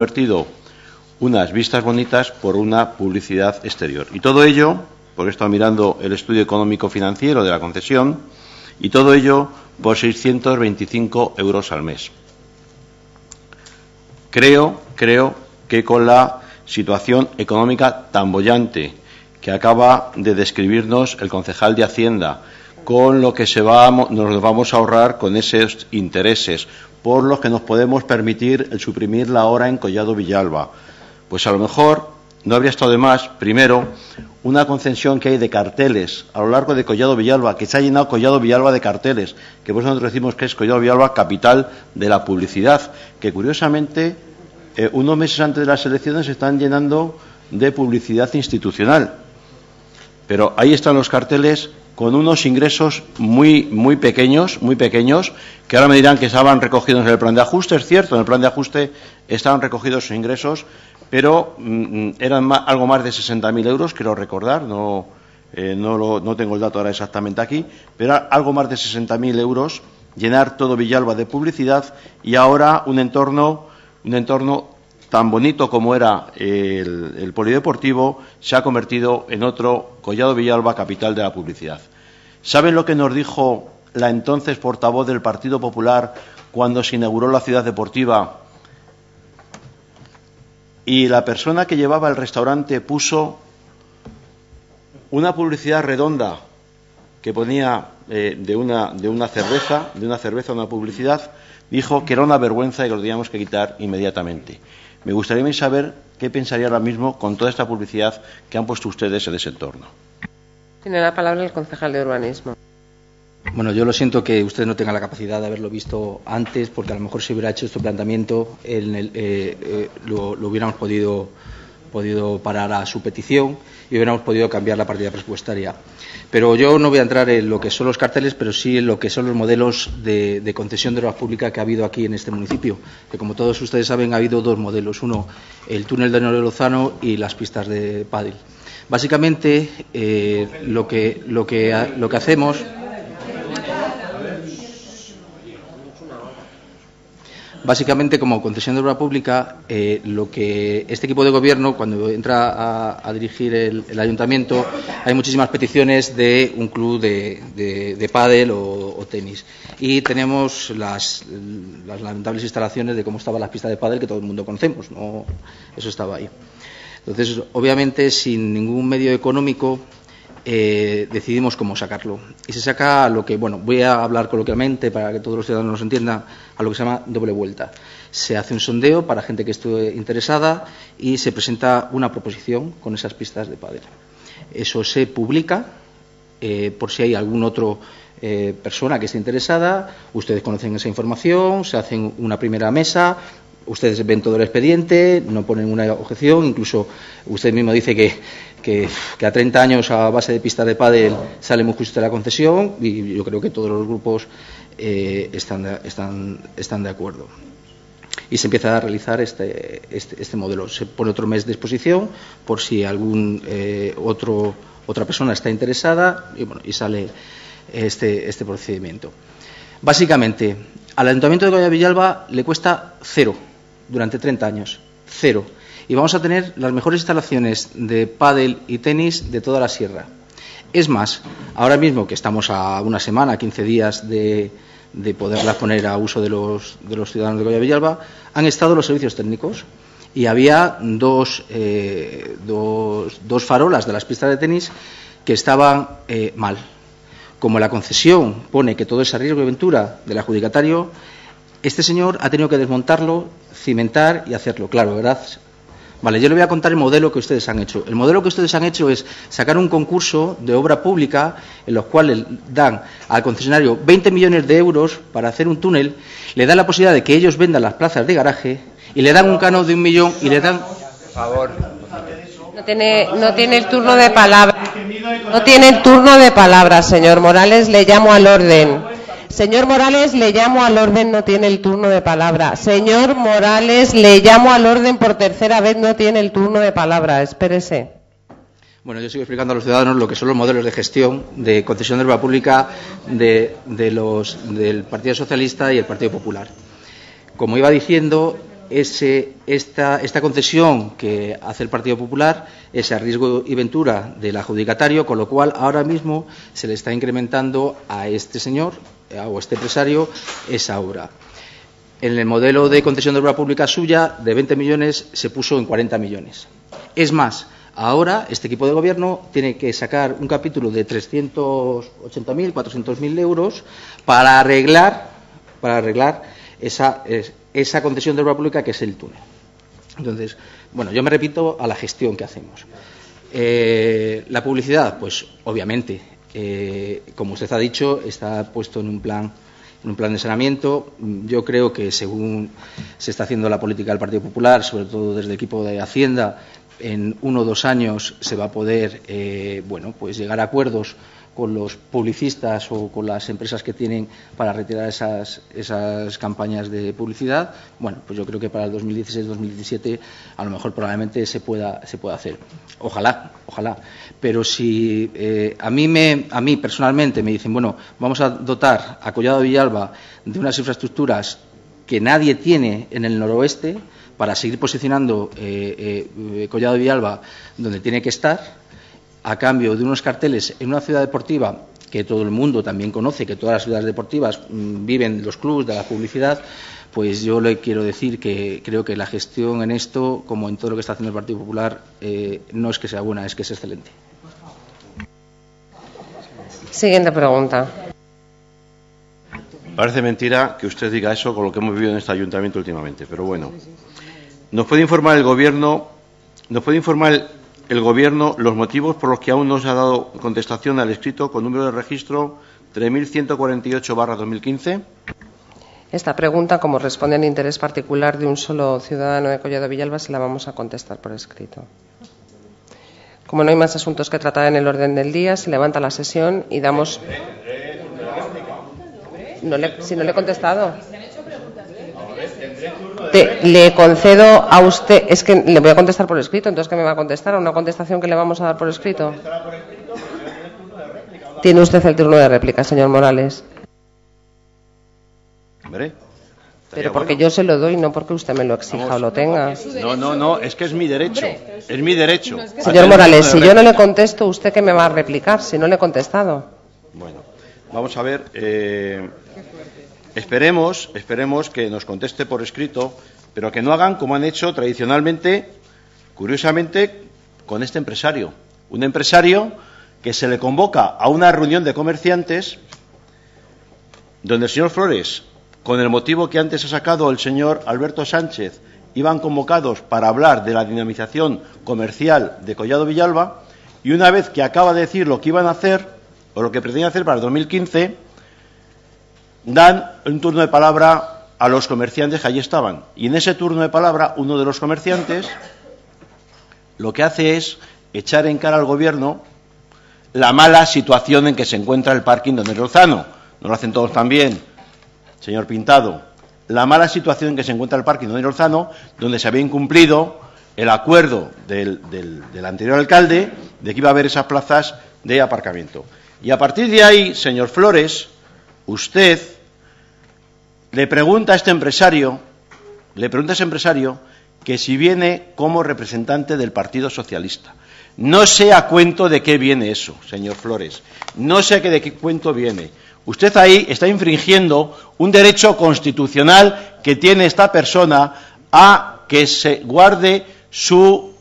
convertido unas vistas bonitas por una publicidad exterior. Y todo ello, por he estado mirando el estudio económico financiero de la concesión, y todo ello por 625 euros al mes. Creo, creo que con la situación económica tan bollante que acaba de describirnos el concejal de Hacienda, con lo que se nos vamos a ahorrar con esos intereses, por los que nos podemos permitir el suprimir la hora en Collado Villalba. Pues a lo mejor no habría estado de más, primero, una concesión que hay de carteles a lo largo de Collado Villalba, que se ha llenado Collado Villalba de carteles, que por eso nosotros decimos que es Collado Villalba capital de la publicidad, que curiosamente eh, unos meses antes de las elecciones se están llenando de publicidad institucional. Pero ahí están los carteles con unos ingresos muy, muy pequeños, muy pequeños, que ahora me dirán que estaban recogidos en el plan de ajuste. Es cierto, en el plan de ajuste estaban recogidos sus ingresos, pero mm, eran algo más de 60.000 euros, quiero recordar, no, eh, no, no, tengo el dato ahora exactamente aquí, pero algo más de 60.000 euros, llenar todo Villalba de publicidad y ahora un entorno, un entorno tan bonito como era el, polideportivo, se ha convertido en otro Collado Villalba, capital de la publicidad. ¿Saben lo que nos dijo la entonces portavoz del Partido Popular cuando se inauguró la ciudad deportiva? Y la persona que llevaba el restaurante puso una publicidad redonda que ponía eh, de, una, de una cerveza, de una cerveza, una publicidad, dijo que era una vergüenza y que lo teníamos que quitar inmediatamente. Me gustaría saber qué pensaría ahora mismo con toda esta publicidad que han puesto ustedes en ese entorno. Tiene la palabra el concejal de urbanismo. Bueno, yo lo siento que usted no tenga la capacidad de haberlo visto antes, porque a lo mejor si hubiera hecho este planteamiento en el, eh, eh, lo, hubiéramos podido, podido parar a su petición y hubiéramos podido cambiar la partida presupuestaria. Pero yo no voy a entrar en lo que son los carteles, pero sí en lo que son los modelos de, concesión de obra pública que ha habido aquí en este municipio. Que como todos ustedes saben, ha habido dos modelos. Uno, el túnel de Noro Lozano y las pistas de pádel. Básicamente, eh, lo, que, lo, que, lo que hacemos Básicamente, como concesión de obra pública, eh, lo que este equipo de gobierno, cuando entra a, dirigir el, ayuntamiento, hay muchísimas peticiones de un club de, de, pádel o, tenis. Y tenemos las, lamentables instalaciones de cómo estaban las pistas de pádel que todo el mundo conocemos. ¿no? Eso estaba ahí. Entonces, obviamente, sin ningún medio económico, eh, decidimos cómo sacarlo. Y se saca lo que, bueno, voy a hablar coloquialmente para que todos los ciudadanos nos entiendan, a lo que se llama doble vuelta. Se hace un sondeo para gente que esté interesada y se presenta una proposición con esas pistas de pádel. Eso se publica eh, por si hay algún otro eh, persona que esté interesada. Ustedes conocen esa información, se hacen una primera mesa, ustedes ven todo el expediente, no ponen una objeción, incluso usted mismo dice que a 30 años a base de pista de pádel sale muy justo la concesión y yo creo que todos los grupos eh, están, de, están, están de acuerdo. Y se empieza a realizar este, este, este, modelo. Se pone otro mes de exposición por si algún eh, otro, otra persona está interesada y, bueno, y sale este, este procedimiento. Básicamente, al Ayuntamiento de Goya Villalba le cuesta cero durante 30 años. Cero y vamos a tener las mejores instalaciones de pádel y tenis de toda la sierra. Es más, ahora mismo que estamos a una semana, 15 días de, poderlas poner a uso de los, de los ciudadanos de Goya Villalba, han estado los servicios técnicos y había dos, eh, dos, dos, farolas de las pistas de tenis que estaban eh, mal. Como la concesión pone que todo es a riesgo de aventura del adjudicatario, este señor ha tenido que desmontarlo, cimentar y hacerlo. Claro, ¿verdad? Vale, yo le voy a contar el modelo que ustedes han hecho. El modelo que ustedes han hecho es sacar un concurso de obra pública en los cuales dan al concesionario 20 millones de euros para hacer un túnel, le dan la posibilidad de que ellos vendan las plazas de garaje y le dan un cano de un millón y le dan. Por favor. No tiene, no tiene el turno de palabra. No tiene el turno de palabra, señor Morales. Le llamo al orden. Señor Morales, le llamo al orden, no tiene el turno de palabra. Señor Morales, le llamo al orden por tercera vez, no tiene el turno de palabra. Espérese. Bueno, yo sigo explicando a los ciudadanos lo que son los modelos de gestión de concesión de obra pública de, los, del Partido Socialista y el Partido Popular. Como iba diciendo, esta, esta, concesión que hace el Partido Popular es a riesgo y ventura del adjudicatario, con lo cual ahora mismo se le está incrementando a este señor o a este empresario esa obra. En el modelo de concesión de obra pública suya, de 20 millones, se puso en 40 millones. Es más, ahora este equipo de gobierno tiene que sacar un capítulo de 380.000, 400.000 euros para arreglar, para arreglar esa, esa concesión de obra pública que es el túnel. Entonces, bueno, yo me repito a la gestión que hacemos. Eh, la publicidad, pues obviamente, eh, como usted ha dicho, está puesto en un plan en un plan de saneamiento. Yo creo que según se está haciendo la política del Partido Popular, sobre todo desde el equipo de Hacienda, en uno o dos años se va a poder eh, bueno, pues llegar a acuerdos con los publicistas o con las empresas que tienen para retirar esas, esas campañas de publicidad, bueno, pues yo creo que para el 2016-2017 a lo mejor probablemente se pueda, se pueda hacer. Ojalá, ojalá. Pero si eh, a, mí me, a mí personalmente me dicen, bueno, vamos a dotar a Collado Villalba de unas infraestructuras que nadie tiene en el noroeste para seguir posicionando eh, eh, Collado Villalba donde tiene que estar, a cambio de unos carteles en una ciudad deportiva que todo el mundo también conoce, que todas las ciudades deportivas mm, viven los clubes de la publicidad, pues yo le quiero decir que creo que la gestión en esto, como en todo lo que está haciendo el Partido Popular, eh, no es que sea buena, es que es excelente. Siguiente pregunta. Parece mentira que usted diga eso con lo que hemos vivido en este ayuntamiento últimamente, pero bueno. ¿Nos puede informar el Gobierno, nos puede informar el Gobierno los motivos por los que aún no se ha dado contestación al escrito con número de registro 3148-2015? Esta pregunta, como responde en interés particular de un solo ciudadano de Collado Villalba, se la vamos a contestar por escrito. Como no hay más asuntos que tratar en el orden del día, se levanta la sesión y damos. Si no le he contestado le concedo a usted, es que le voy a contestar por escrito, entonces ¿qué me va a contestar? ¿A una contestación que le vamos a dar por escrito? Tiene usted el turno de réplica, señor Morales. Pero porque yo se lo doy, no porque usted me lo exija o lo tenga. No, no, no, es que es mi derecho. Es mi derecho. Señor Morales, si yo no le contesto, ¿usted qué me va a replicar si no le he contestado? Bueno, vamos a ver. Eh, Esperemos, esperemos que nos conteste por escrito, pero que no hagan como han hecho tradicionalmente, curiosamente, con este empresario. Un empresario que se le convoca a una reunión de comerciantes donde el señor Flores, con el motivo que antes ha sacado el señor Alberto Sánchez, iban convocados para hablar de la dinamización comercial de Collado Villalba, y una vez que acaba de decir lo que iban a hacer, o lo que pretendían hacer para el 2015, dan un turno de palabra a los comerciantes que allí estaban. Y en ese turno de palabra, uno de los comerciantes lo que hace es echar en cara al gobierno la mala situación en que se encuentra el parking de Lozano. No lo hacen todos también, señor Pintado. La mala situación en que se encuentra el parking de Lozano, donde se había incumplido el acuerdo del anterior alcalde de que iba a haber esas plazas de aparcamiento. Y a partir de ahí, señor Flores, usted le pregunta a este empresario, le pregunta a ese empresario que si viene como representante del Partido Socialista. No sé a cuento de qué viene eso, señor Flores. No sé de qué cuento viene. Usted ahí está infringiendo un derecho constitucional que tiene esta persona a que se guarde su,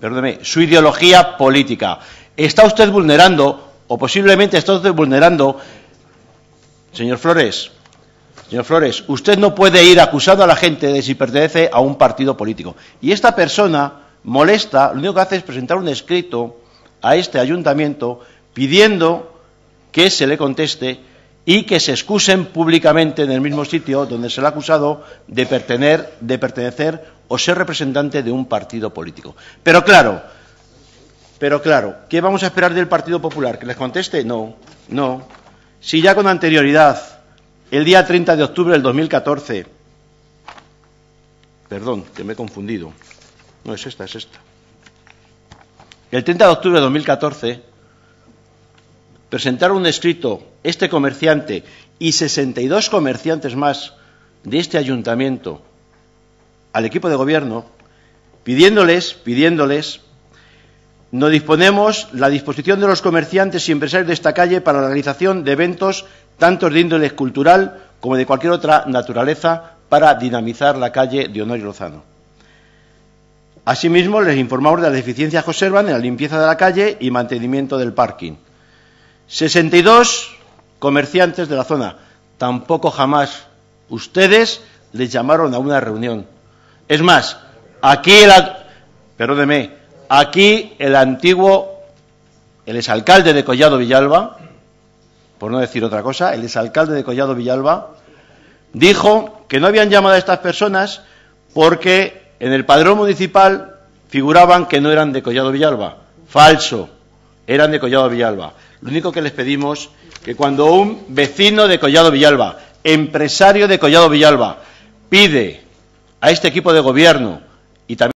perdóneme, su ideología política. Está usted vulnerando, o posiblemente está usted vulnerando, señor Flores, Señor Flores, usted no puede ir acusando a la gente de si pertenece a un partido político. Y esta persona molesta, lo único que hace es presentar un escrito a este ayuntamiento pidiendo que se le conteste y que se excusen públicamente en el mismo sitio donde se le ha acusado de de pertenecer o ser representante de un partido político. Pero claro, pero claro, ¿qué vamos a esperar del Partido Popular? ¿Que les conteste? No, no. Si ya con anterioridad el día 30 de octubre del 2014, perdón, que me he confundido, no es esta, es esta. El 30 de octubre de 2014 presentaron un escrito este comerciante y 62 comerciantes más de este ayuntamiento al equipo de gobierno pidiéndoles, pidiéndoles, no disponemos la disposición de los comerciantes y empresarios de esta calle para la realización de eventos tanto de índole cultural como de cualquier otra naturaleza para dinamizar la calle de Honorio Lozano. Asimismo, les informamos de las deficiencias que observan en la limpieza de la calle y mantenimiento del parking. 62 comerciantes de la zona. Tampoco jamás ustedes les llamaron a una reunión. Es más, aquí el, perdóneme, aquí el antiguo, el exalcalde de Collado Villalba, por no decir otra cosa, el exalcalde de Collado Villalba, dijo que no habían llamado a estas personas porque en el padrón municipal figuraban que no eran de Collado Villalba. Falso, eran de Collado Villalba. Lo único que les pedimos que cuando un vecino de Collado Villalba, empresario de Collado Villalba, pide a este equipo de gobierno y también